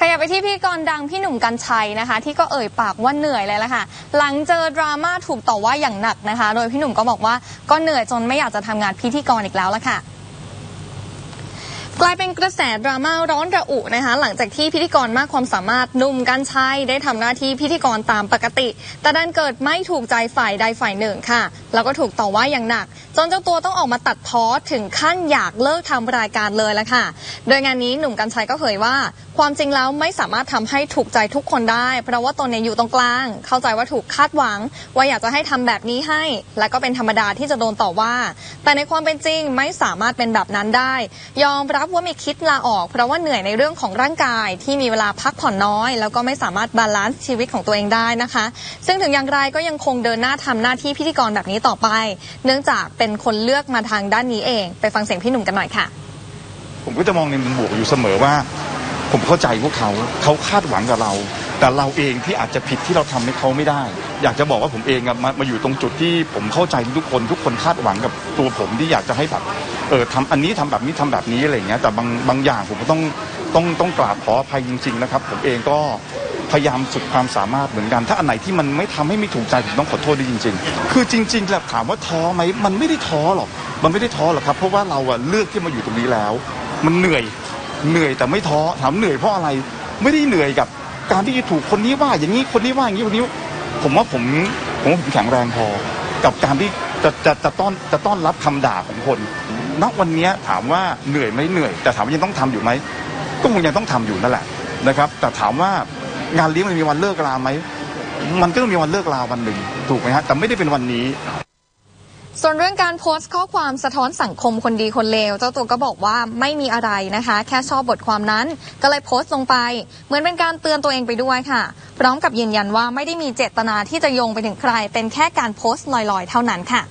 ขยับไปที่พธี่กรดังพี่หนุ่มกัญชัยนะคะ ที่ก็เอ่ยปากว่าเหนื่อยเลยละค่ะ หลังเจอดราม่าถูกต่อว่าอย่างหนักนะคะ โดยพี่หนุ่มก็บอกว่าก็เหนื่อยจนไม่อยากจะทำงานพิธีกรอีกแล้วละค่ะกลายเป็นกระแสดราม่าร้อนระอุนะคะ หลังจากที่พิธีกรมากความสามารถหนุ่มกัญชัยได้ทำหน้าที่พิธีกรตามปกติ แต่ดันเกิดไม่ถูกใจฝ่ายใดฝ่ายหนึ่งค่ะ แล้วก็ถูกต่อว่าอย่างหนัก จนเจ้าตัวต้องออกมาตัดพ้อถึงขั้นอยากเลิกทำรายการเลยละค่ะ โดยงานนี้หนุ่มกรรชัยก็เผยว่า ความจริงแล้วไม่สามารถทำให้ถูกใจทุกคนได้ เพราะว่าตนเนี่ยอยู่ตรงกลาง เข้าใจว่าถูกคาดหวัง ว่าอยากจะให้ทำแบบนี้ให้ และก็เป็นธรรมดาที่จะโดนต่อว่า แต่ในความเป็นจริงไม่สามารถเป็นแบบนั้นได้ ยอมรับว่ามีคิดลาออก เพราะว่าเหนื่อยในเรื่องของร่างกายที่มีเวลาพักผ่อนน้อย แล้วก็ไม่สามารถ balance ชีวิตของตัวเองได้นะคะ ซึ่งถึงอย่างไรก็ยังคงเดินหน้าทำหน้าที่พิธีกรแบบนี้ต่อไป เนื่องจากเป็น็นคนเลือกมาทางด้านนี้เอง ไปฟังเสียงพี่หนุ่มกันหน่อยค่ะ ผมก็จะมองในมุมบวกอยู่เสมอว่า ผมเข้าใจพวกเขาเขาคาดหวังกับเรา แต่เราเองที่อาจจะผิดที่เราทำให้เขาไม่ได้ อยากจะบอกว่าผมเองมามาอยู่ตรงจุดที่ผมเข้าใจทุกคน ทุกคนคาดหวังกับตัวผมที่อยากจะให้แบบเออทำอันนี้ทำแบบนี้ทำแบบนี้อะไรเงี้ยแต่บางบางอย่างผมก็ต้อง ต้องต้องกราบขออภัยจริง ๆ นะครับ ผมเองก็พยายามสุดความสามารถเหมือนกัน ถ้าอันไหนที่มันไม่ทำให้ไม่ถูกใจผมต้องขอโทษด้วยจริง ๆ คือจริงๆแล้วถามว่าท้อไหมมันไม่ได้ท้อหรอกมันไม่ได้ท้อหรอกครับเพราะว่าเราอะเลือกที่มาอยู่ตรงนี้แล้ว มันเหนื่อยเหนื่อยแต่ไม่ท้อถามเหนื่อยเพราะอะไรไม่ได้เหนื่อยกับ การที่จะถูกคนนี้ว่าอย่างนี้คนนี้ว่าอย่างนี้คนนี้ ผมว่าผมผมว่าผมแข็งแรงพอ กับการที่จะจะจะต้อนจะต้อนรับคำด่าของคนณวันนี้ถามว่าเหนื่อยไหมเหนื่อย แต่ถามว่ายังต้องทำอยู่ไหม ก็คงยังต้องทำอยู่นั่นแหละนะครับ แต่ถามว่างานเลี้ยงมันมีวันเลิกลาไหมมันก็ต้องมีวันเลิกลาวันหนึ่งถูกไหมฮะแต่ไม่ได้เป็นวันนี้ส่วนเรื่องการโพสต์ข้อความสะท้อนสังคมคนดีคนเลว เจ้าตัวก็บอกว่าไม่มีอะไรนะคะ แค่ชอบบทความนั้น ก็เลยโพสต์ลงไป เหมือนเป็นการเตือนตัวเองไปด้วยค่ะ พร้อมกับยืนยันว่าไม่ได้มีเจตนาที่จะโยงไปถึงใคร เป็นแค่การโพสต์ลอยๆ เท่านั้นค่ะ